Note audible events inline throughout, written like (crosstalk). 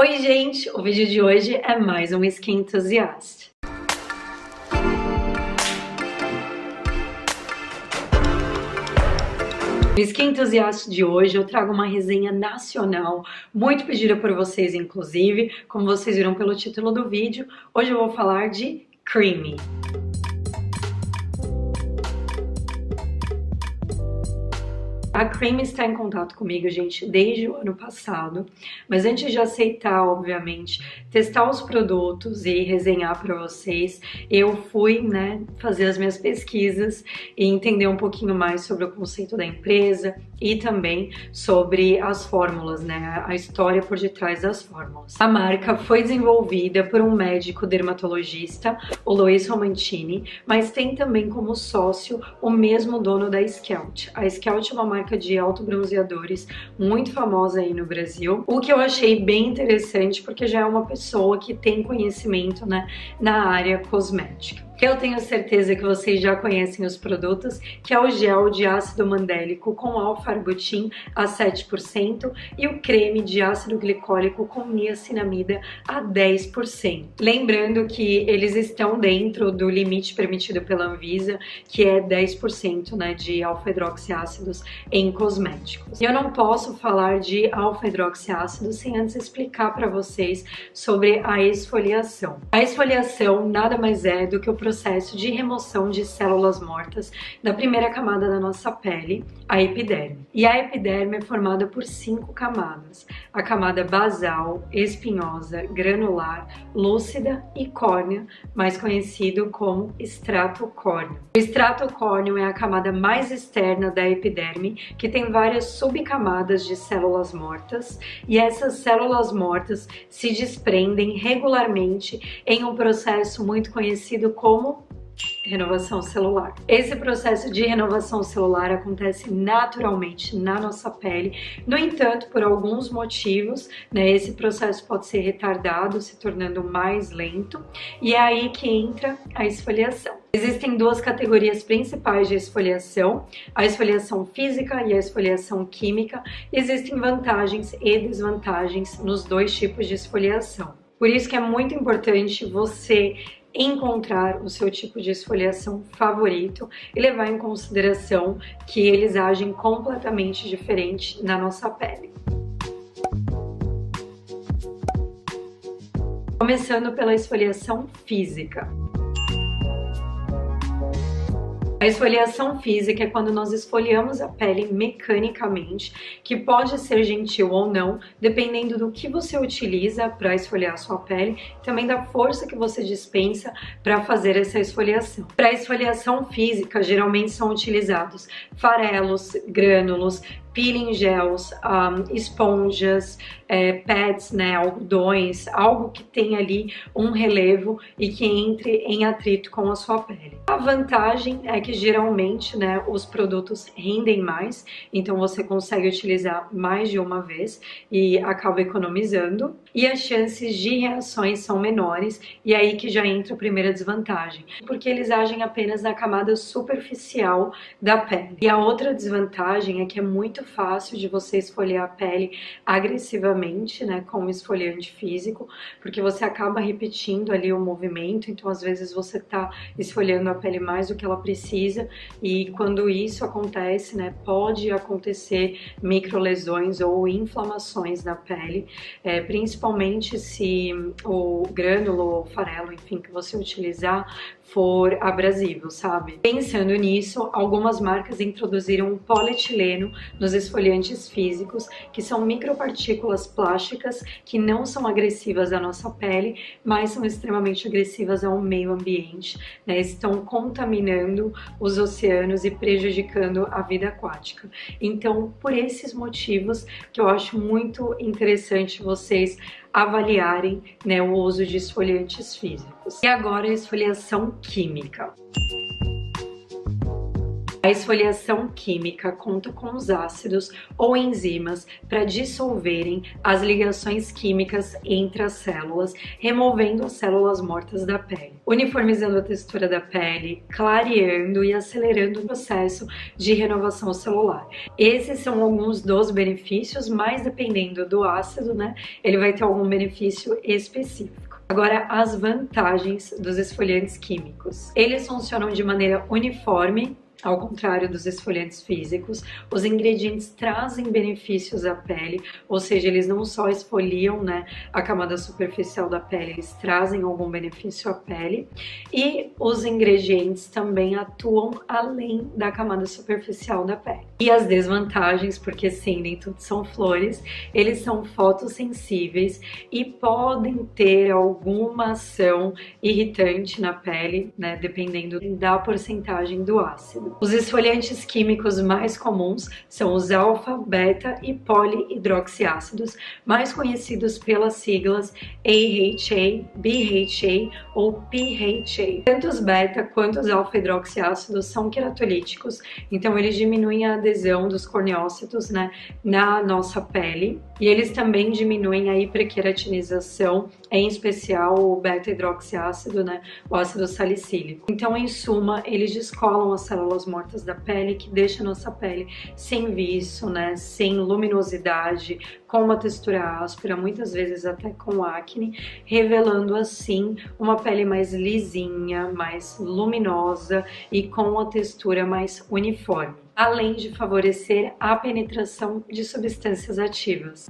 Oi gente, o vídeo de hoje é mais um Skin Enthusiast. No Skin Enthusiast de hoje eu trago uma resenha nacional, muito pedida por vocês inclusive, como vocês viram pelo título do vídeo, hoje eu vou falar de Creamy. A Cream está em contato comigo, gente, desde o ano passado, mas antes de aceitar, obviamente, testar os produtos e resenhar para vocês, eu fui, né, fazer as minhas pesquisas e entender um pouquinho mais sobre o conceito da empresa e também sobre as fórmulas, né, a história por detrás das fórmulas. A marca foi desenvolvida por um médico dermatologista, o Luiz Romantini, mas tem também como sócio o mesmo dono da Skelt. A Skelt é uma marca marca de autobronzeadores muito famosa aí no Brasil. O que eu achei bem interessante porque já é uma pessoa que tem conhecimento né, na área cosmética. Eu tenho certeza que vocês já conhecem os produtos, que é o gel de ácido mandélico com alfarbutin a 7% e o creme de ácido glicólico com niacinamida a 10%. Lembrando que eles estão dentro do limite permitido pela Anvisa, que é 10% né, de alfa-hidroxiácidos em cosméticos. Eu não posso falar de alfa-hidroxiácidos sem antes explicar para vocês sobre a esfoliação. A esfoliação nada mais é do que o processo de remoção de células mortas da primeira camada da nossa pele, a epiderme. E a epiderme é formada por cinco camadas: a camada basal, espinhosa, granular, lúcida e córnea, mais conhecido como estrato córneo. O estrato córneo é a camada mais externa da epiderme, que tem várias subcamadas de células mortas, e essas células mortas se desprendem regularmente em um processo muito conhecido como como renovação celular. Esse processo de renovação celular acontece naturalmente na nossa pele. No entanto, por alguns motivos, né, esse processo pode ser retardado, se tornando mais lento, e é aí que entra a esfoliação. Existem duas categorias principais de esfoliação, a esfoliação física e a esfoliação química. Existem vantagens e desvantagens nos dois tipos de esfoliação. Por isso que é muito importante você encontrar o seu tipo de esfoliação favorito e levar em consideração que eles agem completamente diferente na nossa pele. Começando pela esfoliação física. A esfoliação física é quando nós esfoliamos a pele mecanicamente, que pode ser gentil ou não, dependendo do que você utiliza para esfoliar a sua pele, também da força que você dispensa para fazer essa esfoliação. Para esfoliação física, geralmente são utilizados farelos, grânulos, peeling gels, um, esponjas, é, pads, né, algodões, algo que tenha ali um relevo e que entre em atrito com a sua pele. A vantagem é que geralmente, né, os produtos rendem mais, então você consegue utilizar mais de uma vez e acaba economizando. E as chances de reações são menores, e é aí que já entra a primeira desvantagem, porque eles agem apenas na camada superficial da pele. E a outra desvantagem é que é muito fácil de você esfoliar a pele agressivamente, né, com um esfoliante físico, porque você acaba repetindo ali o movimento, então às vezes você tá esfoliando a pele mais do que ela precisa, e quando isso acontece, né, pode acontecer microlesões ou inflamações na pele, é, principalmente se o grânulo ou farelo, enfim, que você utilizar for abrasivo, sabe? Pensando nisso, algumas marcas introduziram polietileno nos esfoliantes físicos, que são micropartículas plásticas que não são agressivas à nossa pele, mas são extremamente agressivas ao meio ambiente, né? Estão contaminando os oceanos e prejudicando a vida aquática. Então, por esses motivos que eu acho muito interessante vocês avaliarem né, o uso de esfoliantes físicos. E agora a esfoliação química. A esfoliação química conta com os ácidos ou enzimas para dissolverem as ligações químicas entre as células, removendo as células mortas da pele, uniformizando a textura da pele, clareando e acelerando o processo de renovação celular. Esses são alguns dos benefícios, mas dependendo do ácido, né, ele vai ter algum benefício específico. Agora, as vantagens dos esfoliantes químicos. Eles funcionam de maneira uniforme ao contrário dos esfoliantes físicos, os ingredientes trazem benefícios à pele, ou seja, eles não só esfoliam né, a camada superficial da pele, eles trazem algum benefício à pele. E os ingredientes também atuam além da camada superficial da pele. E as desvantagens, porque sim, nem tudo são flores, eles são fotossensíveis e podem ter alguma ação irritante na pele, né, dependendo da porcentagem do ácido. Os esfoliantes químicos mais comuns são os alfa, beta e polihidroxiácidos, mais conhecidos pelas siglas AHA, BHA ou PHA. Tanto os beta quanto os alfa-hidroxiácidos são queratolíticos, então eles diminuem a adesão dos corneócitos né, na nossa pele e eles também diminuem a hiperqueratinização, em especial o beta-hidroxiácido, né, o ácido salicílico. Então, em suma, eles descolam as células mortas da pele, que deixa a nossa pele sem viço, né, sem luminosidade, com uma textura áspera, muitas vezes até com acne, revelando assim uma pele mais lisinha, mais luminosa e com uma textura mais uniforme, além de favorecer a penetração de substâncias ativas.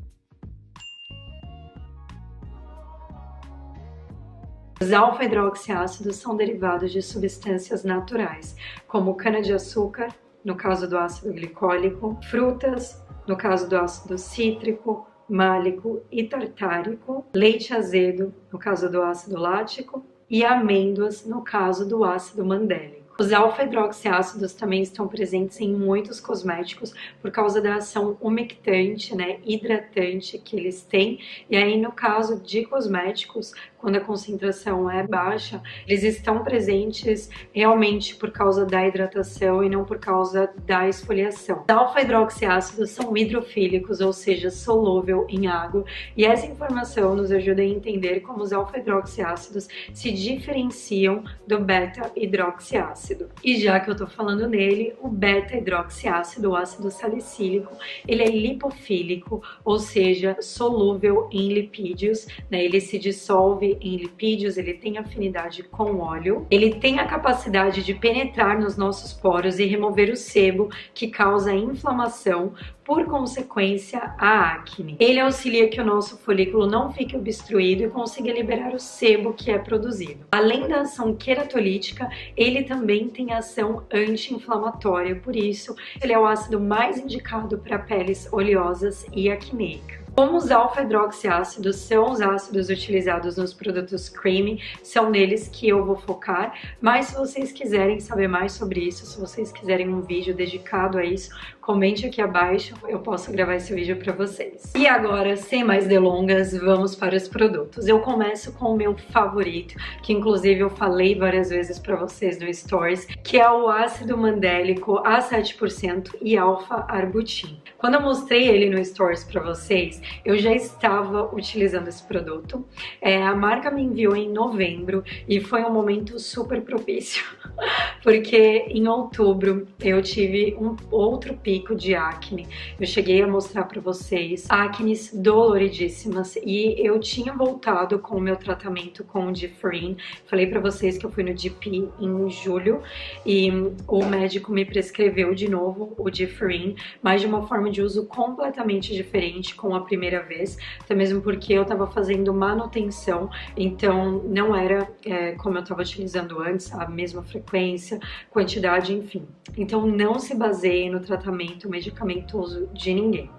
Os alfa-hidroxiácidos são derivados de substâncias naturais, como cana-de-açúcar, no caso do ácido glicólico, frutas, no caso do ácido cítrico, málico e tartárico, leite azedo, no caso do ácido lático, e amêndoas, no caso do ácido mandélico. Os alfa-hidroxiácidos também estão presentes em muitos cosméticos por causa da ação umectante, né, hidratante que eles têm. E aí, no caso de cosméticos, quando a concentração é baixa, eles estão presentes realmente por causa da hidratação e não por causa da esfoliação. Os alfa-hidroxiácidos são hidrofílicos, ou seja, solúvel em água, e essa informação nos ajuda a entender como os alfa-hidroxiácidos se diferenciam do beta-hidroxiácido ácido. E já que eu tô falando nele, o beta-hidroxiácido, o ácido salicílico, ele é lipofílico, ou seja, solúvel em lipídios, né? Ele se dissolve em lipídios, ele tem afinidade com óleo, ele tem a capacidade de penetrar nos nossos poros e remover o sebo que causa inflamação, por consequência, a acne. Ele auxilia que o nosso folículo não fique obstruído e consiga liberar o sebo que é produzido. Além da ação queratolítica, ele também tem ação anti-inflamatória, por isso ele é o ácido mais indicado para peles oleosas e acneicas. Como os alfa-hidroxiácidos são os ácidos utilizados nos produtos creamy, são neles que eu vou focar, mas se vocês quiserem saber mais sobre isso, se vocês quiserem um vídeo dedicado a isso, comente aqui abaixo, eu posso gravar esse vídeo para vocês. E agora, sem mais delongas, vamos para os produtos. Eu começo com o meu favorito, que inclusive eu falei várias vezes para vocês no Stories, que é o ácido mandélico A7% e alfa-arbutin. Quando eu mostrei ele no Stories para vocês, eu já estava utilizando esse produto. É, a marca me enviou em novembro e foi um momento super propício, (laughs) porque em outubro eu tive um outro pico de acne. Eu cheguei a mostrar para vocês acnes doloridíssimas e eu tinha voltado com o meu tratamento com o Differin. Falei para vocês que eu fui no DP em julho e o médico me prescreveu de novo o Differin, mas de uma forma de uso completamente diferente com a primeira vez, até mesmo porque eu estava fazendo manutenção, então não era é, como eu estava utilizando antes, a mesma frequência, quantidade, enfim. Então não se baseie no tratamento medicamentoso de ninguém.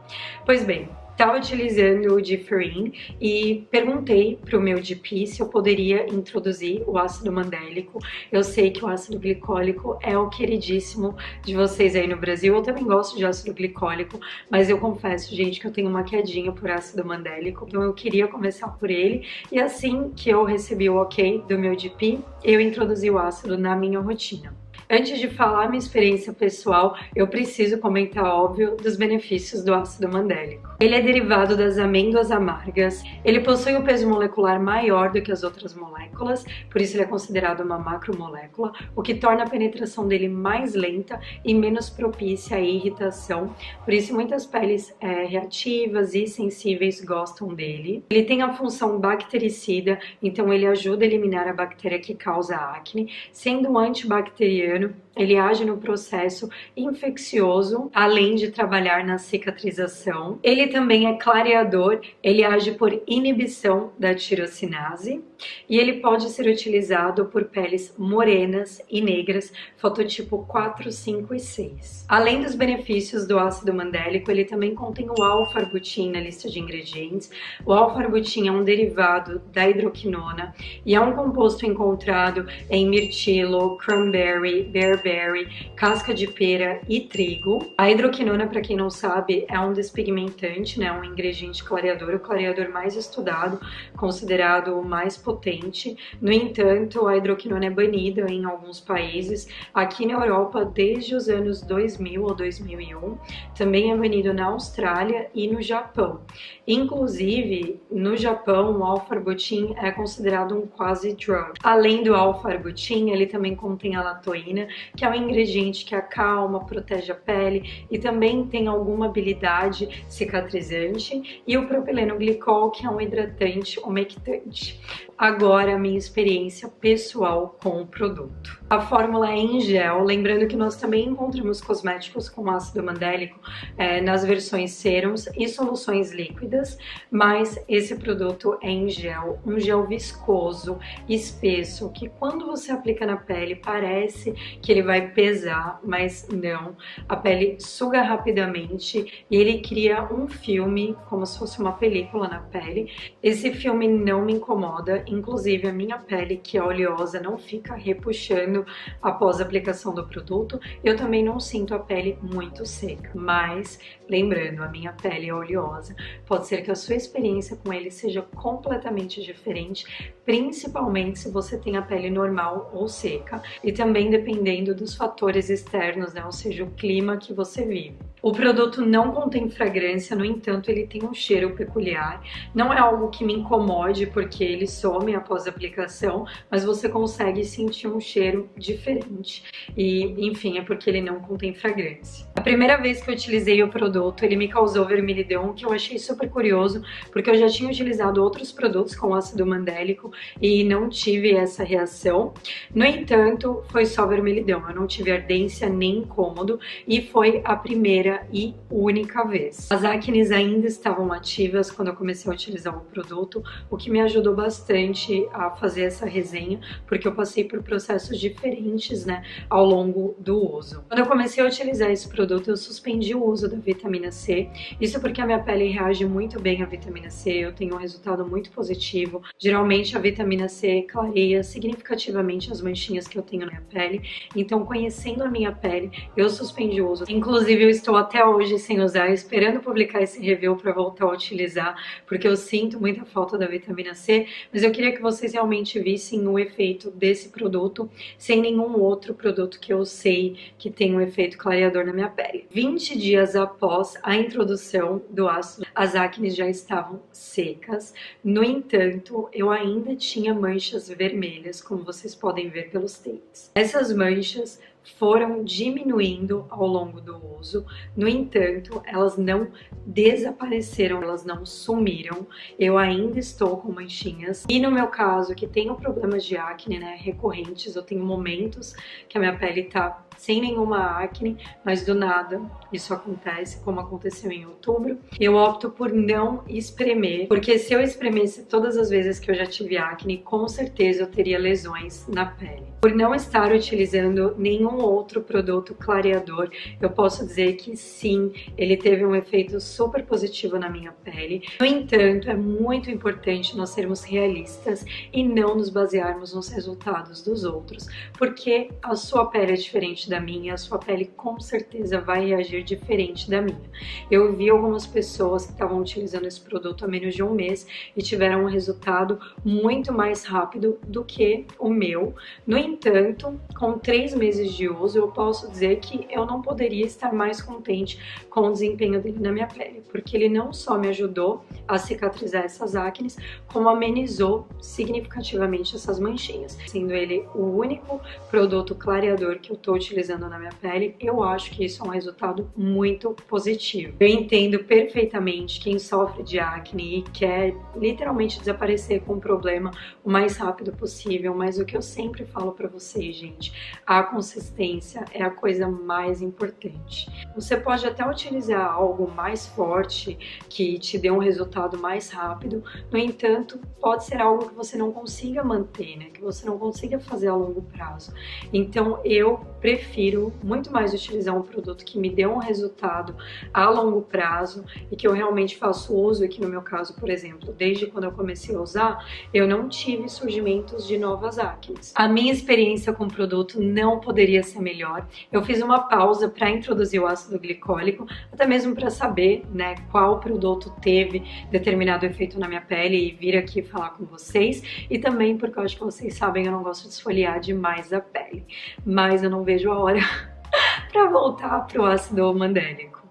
Pois bem, estava utilizando o Differin e perguntei para o meu GP se eu poderia introduzir o ácido mandélico. Eu sei que o ácido glicólico é o queridíssimo de vocês aí no Brasil. Eu também gosto de ácido glicólico, mas eu confesso, gente, que eu tenho uma quedinha por ácido mandélico, então eu queria começar por ele. E assim que eu recebi o ok do meu GP, eu introduzi o ácido na minha rotina. Antes de falar minha experiência pessoal, eu preciso comentar, óbvio, dos benefícios do ácido mandélico. Ele é derivado das amêndoas amargas, ele possui um peso molecular maior do que as outras moléculas, por isso ele é considerado uma macromolécula, o que torna a penetração dele mais lenta e menos propícia à irritação, por isso muitas peles é, reativas e sensíveis gostam dele. Ele tem a função bactericida, então ele ajuda a eliminar a bactéria que causa acne, sendo um antibacteriano ele age no processo infeccioso, além de trabalhar na cicatrização. Ele também é clareador, ele age por inibição da tirocinase e ele pode ser utilizado por peles morenas e negras, fototipo 4, 5 e 6. Além dos benefícios do ácido mandélico, ele também contém o alfa-arbutin na lista de ingredientes. O alfa-arbutin é um derivado da hidroquinona e é um composto encontrado em mirtilo, cranberry, bearberry, berry, casca de pera e trigo. A hidroquinona, para quem não sabe, é um despigmentante, né, um ingrediente clareador, o clareador mais estudado, considerado o mais potente. No entanto, a hidroquinona é banida em alguns países. Aqui na Europa, desde os anos 2000 ou 2001, também é banido na Austrália e no Japão. Inclusive, no Japão, o alfa-arbutin é considerado um quase drug. Além do alfa-arbutin, ele também contém a latoína, que é um ingrediente que acalma, protege a pele e também tem alguma habilidade cicatrizante, e o propileno glicol, que é um hidratante umectante. Agora, a minha experiência pessoal com o produto. A fórmula em gel, lembrando que nós também encontramos cosméticos com ácido mandélico é, nas versões serums e soluções líquidas, mas esse produto é em gel, um gel viscoso, espesso, que quando você aplica na pele parece que ele vai pesar, mas não. A pele suga rapidamente e ele cria um filme, como se fosse uma película na pele. Esse filme não me incomoda, Inclusive, a minha pele, que é oleosa, não fica repuxando após a aplicação do produto. Eu também não sinto a pele muito seca. Mas, lembrando, a minha pele é oleosa. Pode ser que a sua experiência com ele seja completamente diferente, principalmente se você tem a pele normal ou seca. E também dependendo dos fatores externos, né? Ou seja, o clima que você vive. O produto não contém fragrância, no entanto, ele tem um cheiro peculiar. Não é algo que me incomode, porque ele some após a aplicação, mas você consegue sentir um cheiro diferente. E, enfim, é porque ele não contém fragrância. A primeira vez que eu utilizei o produto, ele me causou vermelhidão, que eu achei super curioso, porque eu já tinha utilizado outros produtos com ácido mandélico e não tive essa reação. No entanto, foi só vermelhidão. Eu não tive ardência nem incômodo e foi a primeira primeira e única vez. As acnes ainda estavam ativas quando eu comecei a utilizar o produto, o que me ajudou bastante a fazer essa resenha, porque eu passei por processos diferentes, né, ao longo do uso. Quando eu comecei a utilizar esse produto, eu suspendi o uso da vitamina C, isso porque a minha pele reage muito bem à vitamina C, eu tenho um resultado muito positivo. Geralmente a vitamina C clareia significativamente as manchinhas que eu tenho na minha pele, então conhecendo a minha pele, eu suspendi o uso. Inclusive eu estou até hoje sem usar, esperando publicar esse review para voltar a utilizar, porque eu sinto muita falta da vitamina C, mas eu queria que vocês realmente vissem o efeito desse produto sem nenhum outro produto que eu sei que tem um efeito clareador na minha pele. 20 dias após a introdução do ácido, as acnes já estavam secas, no entanto, eu ainda tinha manchas vermelhas, como vocês podem ver pelos takes. Essas manchas foram diminuindo ao longo do uso. No entanto, elas não desapareceram, elas não sumiram. Eu ainda estou com manchinhas. E no meu caso, que tenho problemas de acne, né, recorrentes, eu tenho momentos que a minha pele tá sem nenhuma acne, mas do nada isso acontece, como aconteceu em outubro. Eu opto por não espremer, porque se eu espremesse todas as vezes que eu já tive acne, com certeza eu teria lesões na pele. Por não estar utilizando nenhum outro produto clareador, eu posso dizer que sim, ele teve um efeito super positivo na minha pele. No entanto, é muito importante nós sermos realistas e não nos basearmos nos resultados dos outros, porque a sua pele é diferente da minha, a sua pele com certeza vai reagir diferente da minha. Eu vi algumas pessoas que estavam utilizando esse produto há menos de um mês e tiveram um resultado muito mais rápido do que o meu. No entanto, com três meses de de uso, eu posso dizer que eu não poderia estar mais contente com o desempenho dele na minha pele, porque ele não só me ajudou a cicatrizar essas acnes, como amenizou significativamente essas manchinhas. Sendo ele o único produto clareador que eu estou utilizando na minha pele, eu acho que isso é um resultado muito positivo. Eu entendo perfeitamente quem sofre de acne e quer literalmente desaparecer com o problema o mais rápido possível, mas o que eu sempre falo para vocês, gente, a consistência é a coisa mais importante. Você pode até utilizar algo mais forte que te dê um resultado mais rápido, no entanto, pode ser algo que você não consiga manter, né? Que você não consiga fazer a longo prazo. Então, eu prefiro muito mais utilizar um produto que me dê um resultado a longo prazo e que eu realmente faço uso, aqui no meu caso, por exemplo, desde quando eu comecei a usar, eu não tive surgimentos de novas acnes. A minha experiência com o produto não poderia ser melhor. Eu fiz uma pausa para introduzir o ácido glicólico, até mesmo para saber, né, qual produto teve determinado efeito na minha pele e vir aqui falar com vocês, e também porque eu acho que vocês sabem, eu não gosto de esfoliar demais a pele, mas eu não vejo a hora (laughs) para voltar para o ácido mandélico.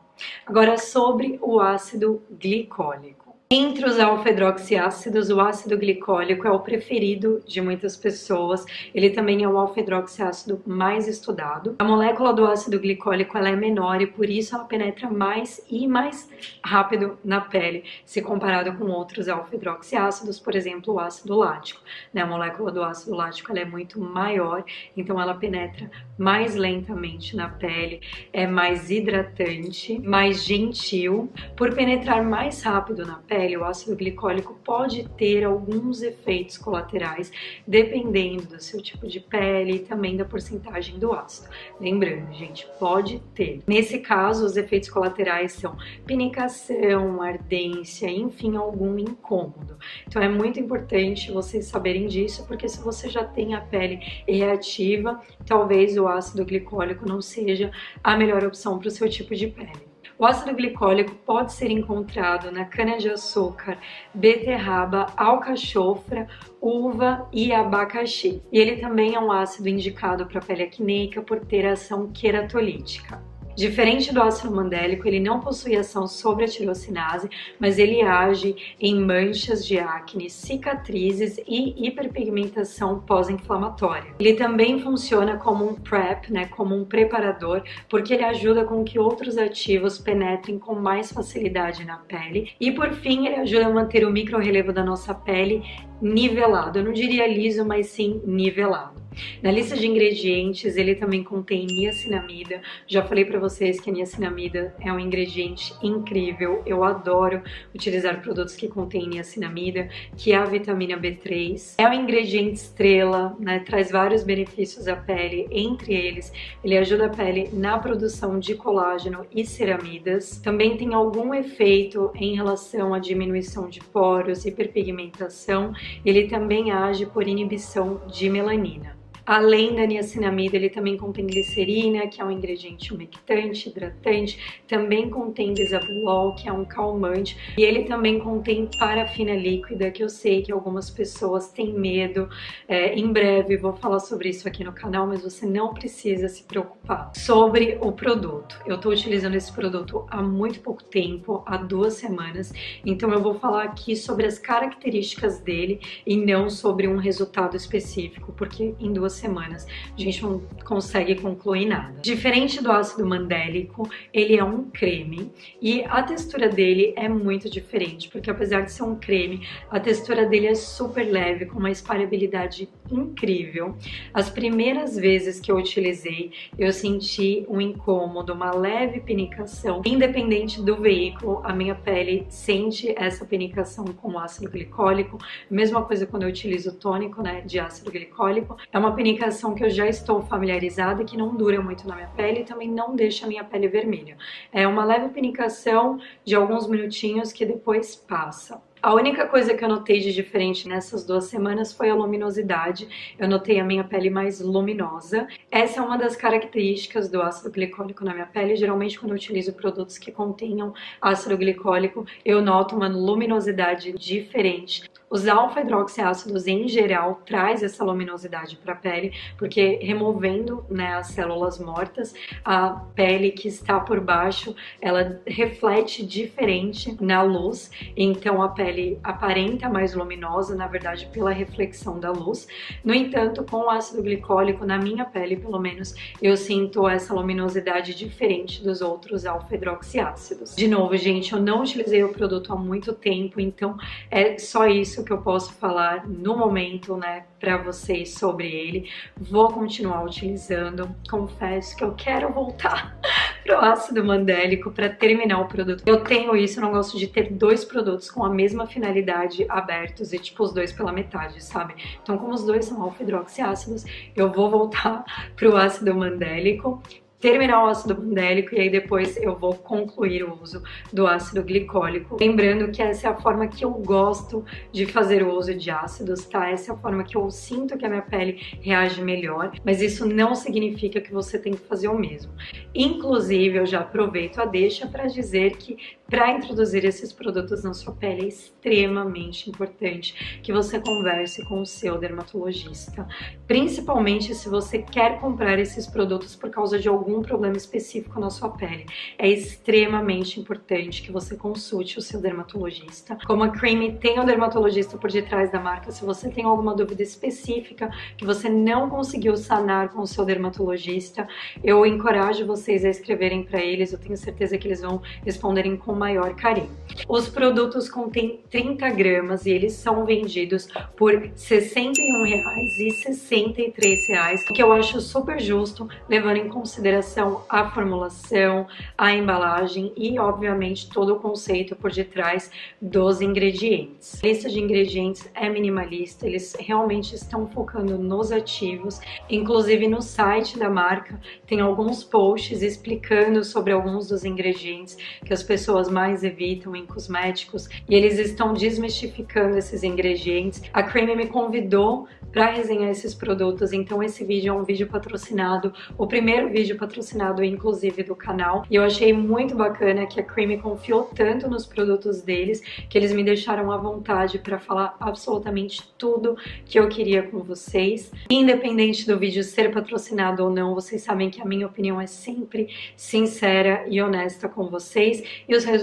Agora sobre o ácido glicólico. Entre os alfa-hidroxiácidos, o ácido glicólico é o preferido de muitas pessoas. Ele também é o alfa-hidroxiácido mais estudado. A molécula do ácido glicólico ela é menor e por isso ela penetra mais e mais rápido na pele, se comparado com outros alfa-hidroxiácidos, por exemplo, o ácido lático. Né? A molécula do ácido lático ela é muito maior, então ela penetra mais lentamente na pele, é mais hidratante, mais gentil. Por penetrar mais rápido na pele, o ácido glicólico pode ter alguns efeitos colaterais, dependendo do seu tipo de pele e também da porcentagem do ácido. Lembrando, gente, pode ter. Nesse caso, os efeitos colaterais são pinicação, ardência, enfim, algum incômodo. Então é muito importante vocês saberem disso, porque se você já tem a pele reativa, talvez o ácido glicólico não seja a melhor opção para o seu tipo de pele. O ácido glicólico pode ser encontrado na cana-de-açúcar, beterraba, alcachofra, uva e abacaxi. E ele também é um ácido indicado para pele acneica por ter ação queratolítica. Diferente do ácido mandélico, ele não possui ação sobre a tirocinase, mas ele age em manchas de acne, cicatrizes e hiperpigmentação pós-inflamatória. Ele também funciona como um PrEP, né, como um preparador, porque ele ajuda com que outros ativos penetrem com mais facilidade na pele. E por fim, ele ajuda a manter o microrrelevo da nossa pele nivelado. Eu não diria liso, mas sim nivelado. Na lista de ingredientes, ele também contém niacinamida. Já falei para vocês que a niacinamida é um ingrediente incrível. Eu adoro utilizar produtos que contêm niacinamida, que é a vitamina B3. É um ingrediente estrela, né? Traz vários benefícios à pele, entre eles, ele ajuda a pele na produção de colágeno e ceramidas. Também tem algum efeito em relação à diminuição de poros, hiperpigmentação. Ele também age por inibição de melanina. Além da niacinamida, ele também contém glicerina, que é um ingrediente umectante, hidratante, também contém bisabolol, que é um calmante, e ele também contém parafina líquida, que eu sei que algumas pessoas têm medo. É, em breve vou falar sobre isso aqui no canal, mas você não precisa se preocupar. Sobre o produto, eu estou utilizando esse produto há muito pouco tempo, há duas semanas, então eu vou falar aqui sobre as características dele e não sobre um resultado específico, porque em duas semanas a gente não consegue concluir nada. Diferente do ácido mandélico, ele é um creme e a textura dele é muito diferente, porque apesar de ser um creme, a textura dele é super leve, com uma espalhabilidade incrível. As primeiras vezes que eu utilizei, eu senti um incômodo, uma leve pinicação. Independente do veículo, a minha pele sente essa pinicação com ácido glicólico. Mesma coisa quando eu utilizo tônico, né, de ácido glicólico. É uma pinicação pinicação que eu já estou familiarizada, que não dura muito na minha pele e também não deixa a minha pele vermelha. É uma leve pinicação de alguns minutinhos que depois passa. A única coisa que eu notei de diferente nessas duas semanas foi a luminosidade. Eu notei a minha pele mais luminosa. Essa é uma das características do ácido glicólico na minha pele. Geralmente, quando eu utilizo produtos que contenham ácido glicólico, eu noto uma luminosidade diferente. Os alfa-hidroxiácidos em geral traz essa luminosidade para a pele, porque removendo né, as células mortas, a pele que está por baixo, ela reflete diferente na luz, então a pele aparenta mais luminosa, na verdade, pela reflexão da luz. No entanto, com o ácido glicólico, na minha pele, pelo menos, eu sinto essa luminosidade diferente dos outros alfa-hidroxiácidos. De novo, gente, eu não utilizei o produto há muito tempo, então é só isso que eu posso falar no momento, né, para vocês sobre ele. Vou continuar utilizando. Confesso que eu quero voltar (laughs) pro ácido mandélico para terminar o produto. Eu tenho isso, eu não gosto de ter dois produtos com a mesma finalidade abertos e tipo os dois pela metade, sabe? Então, como os dois são alfa-hidroxiácidos, eu vou voltar (laughs) pro ácido mandélico terminar o ácido mandélico e aí depois eu vou concluir o uso do ácido glicólico. Lembrando que essa é a forma que eu gosto de fazer o uso de ácidos, tá? Essa é a forma que eu sinto que a minha pele reage melhor, mas isso não significa que você tem que fazer o mesmo. Inclusive, eu já aproveito a deixa para dizer que para introduzir esses produtos na sua pele é extremamente importante que você converse com o seu dermatologista, principalmente se você quer comprar esses produtos por causa de algum problema específico na sua pele, é extremamente importante que você consulte o seu dermatologista. Como a Creamy tem o dermatologista por detrás da marca, se você tem alguma dúvida específica que você não conseguiu sanar com o seu dermatologista, eu encorajo vocês a escreverem para eles, eu tenho certeza que eles vão responderem com maior carinho. Os produtos contêm 30 gramas e eles são vendidos por R$ 61,63, o que eu acho super justo, levando em consideração a formulação, a embalagem e, obviamente, todo o conceito por detrás dos ingredientes. A lista de ingredientes é minimalista, eles realmente estão focando nos ativos, inclusive no site da marca tem alguns posts explicando sobre alguns dos ingredientes que as pessoas mais evitam em cosméticos e eles estão desmistificando esses ingredientes. A Creamy me convidou para resenhar esses produtos, então esse vídeo é um vídeo patrocinado, o primeiro vídeo patrocinado inclusive do canal, e eu achei muito bacana que a Creamy confiou tanto nos produtos deles, que eles me deixaram à vontade para falar absolutamente tudo que eu queria com vocês. Independente do vídeo ser patrocinado ou não, vocês sabem que a minha opinião é sempre sincera e honesta com vocês, e os resultados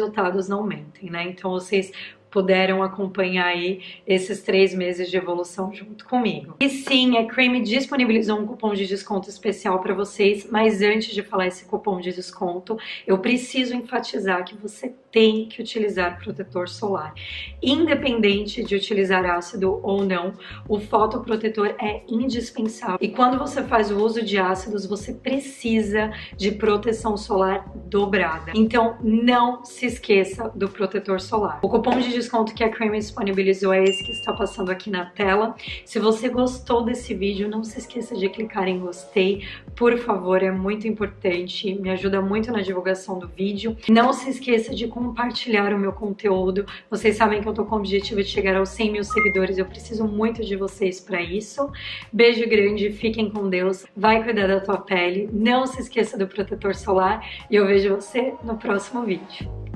não mentem, né? Então vocês puderam acompanhar aí esses três meses de evolução junto comigo. E sim, a Creamy disponibilizou um cupom de desconto especial para vocês, mas antes de falar esse cupom de desconto, eu preciso enfatizar que você tem que utilizar protetor solar. Independente de utilizar ácido ou não, o fotoprotetor é indispensável. E quando você faz o uso de ácidos, você precisa de proteção solar dobrada. Então, não se esqueça do protetor solar. O cupom de desconto que a Cream disponibilizou é esse que está passando aqui na tela. Se você gostou desse vídeo, não se esqueça de clicar em gostei, por favor, é muito importante, me ajuda muito na divulgação do vídeo. Não se esqueça de compartilhar o meu conteúdo. Vocês sabem que eu tô com o objetivo de chegar aos 100 mil seguidores, eu preciso muito de vocês para isso. Beijo grande, fiquem com Deus, vai cuidar da tua pele, não se esqueça do protetor solar e eu vejo você no próximo vídeo.